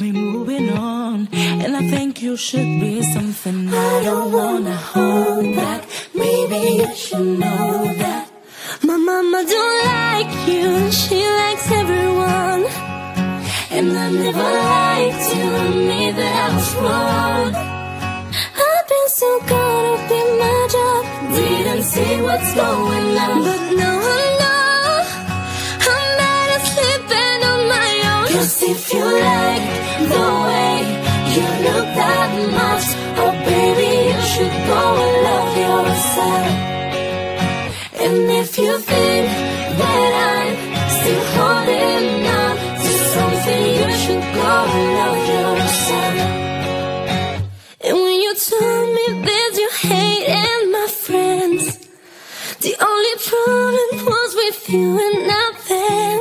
I've moving on. And I think you should be something I don't wanna hold back. Maybe you should know that. My mama don't like you, she likes everyone. And I never liked you, me that I was wrong. I've been so caught up in my job, didn't see what's going on. But now I know I'm better sleeping on my own. Cause if you And if you think that I'm still holding on to something, you should go and love yourself. And when you told me that you hated my friends, the only problem was with you and not them.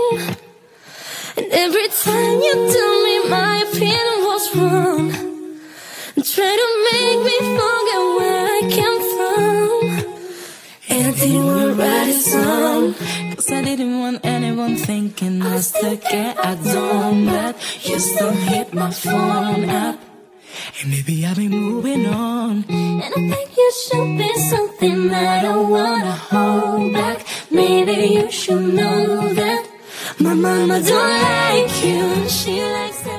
And every time you told me my opinion was wrong, and try to make me forget where I came from. I didn't want to write a song, cause I didn't want anyone thinking I still get at home. But you still hit my phone up. And maybe I've been moving on. And I think you should be something that I don't wanna hold back. Maybe you should know that my mama don't like you, and she likes.